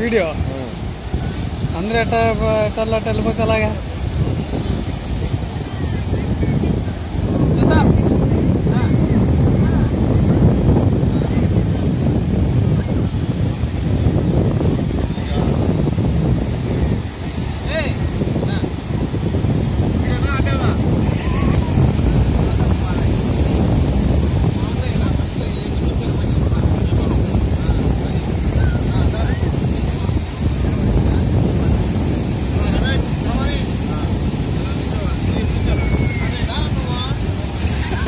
video ಅಂದ್ರೆ tell tell ಎಲ್ಲಿಬೇಕಲ್ಲ